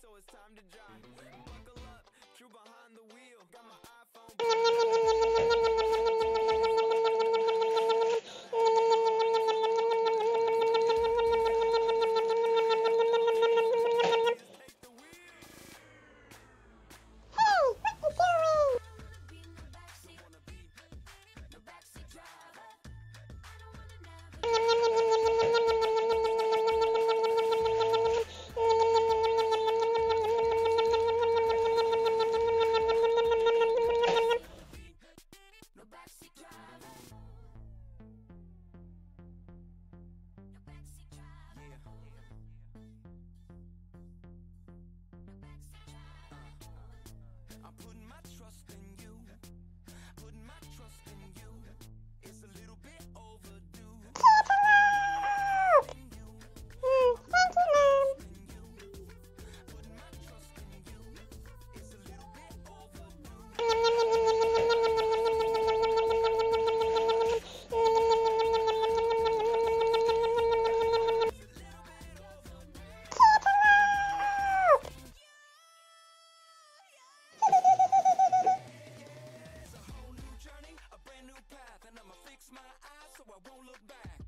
so it's time to drive. Buckle up, crew behind the wheel. Got my iPhone. my trust in you. Put my trust Yum, yum,